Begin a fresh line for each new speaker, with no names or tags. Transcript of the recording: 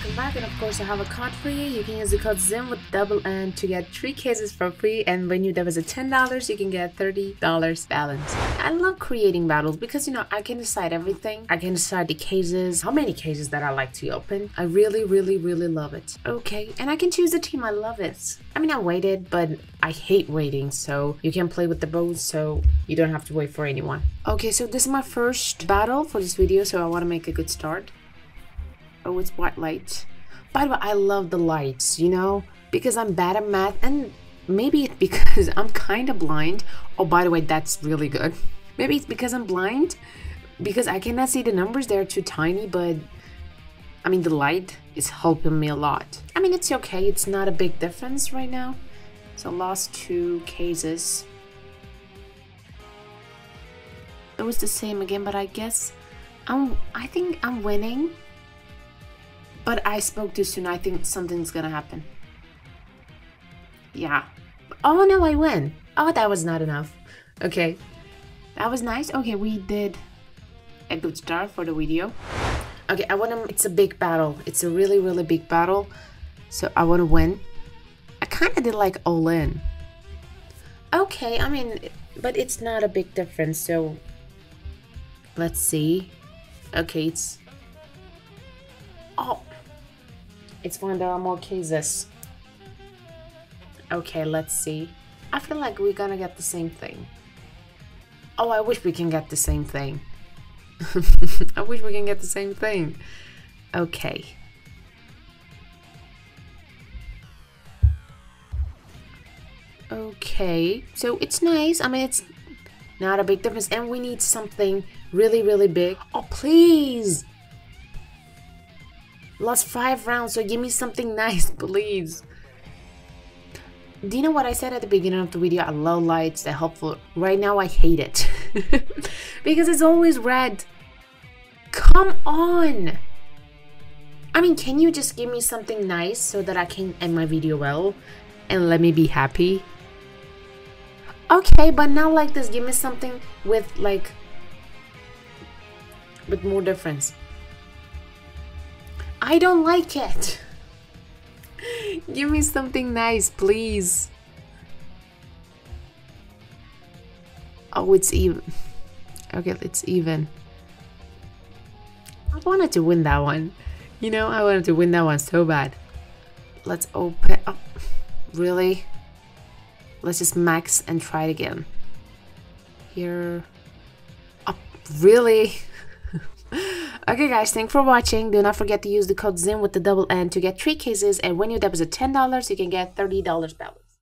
welcome back and of course I have a code for you. You can use the code ZINN with double N to get 3 cases for free and when you deposit $10 you can get $30 balance. I love creating battles because you know I can decide everything. I can decide the cases, how many cases that I like to open. I really really really love it. Okay and I can choose the team, I love it. I mean I waited but I hate waiting so you can play with the both so you don't have to wait for anyone. Okay so this is my first battle for this video so I want to make a good start. Uh, oh, it's white light. By the way, I love the lights, you know, because I'm bad at math and maybe it's because I'm kind of blind. Oh, by the way, that's really good. Maybe it's because I'm blind because I cannot see the numbers. They're too tiny, but I mean, the light is helping me a lot. I mean, it's okay. It's not a big difference right now. So lost two cases. It was the same again, but I guess I'm, I think I'm winning but I spoke too soon. I think something's gonna happen. Yeah. Oh no, I win. Oh, that was not enough. Okay. That was nice. Okay, we did a good start for the video. Okay, I wanna, it's a big battle. It's a really, really big battle. So I wanna win. I kinda did like all in. Okay, I mean, but it's not a big difference, so let's see. Okay, it's, oh, it's when there are more cases. Okay, let's see. I feel like we're gonna get the same thing. Oh, I wish we can get the same thing. I wish we can get the same thing. Okay. Okay, so it's nice. I mean, it's not a big difference. And we need something really, really big. Oh, please! Lost five rounds, so give me something nice, please. Do you know what I said at the beginning of the video? I love lights, they're helpful. Right now, I hate it. because it's always red. Come on! I mean, can you just give me something nice so that I can end my video well? And let me be happy? Okay, but not like this. Give me something with, like... With more difference. I don't like it. Give me something nice, please. Oh, it's even. Okay, it's even. I wanted to win that one. You know, I wanted to win that one so bad. Let's open. Oh, really? Let's just max and try it again. Here. Oh, really? Okay guys, thanks for watching. Do not forget to use the code ZINN with the double N to get 3 cases and when you deposit $10, you can get $30 balance.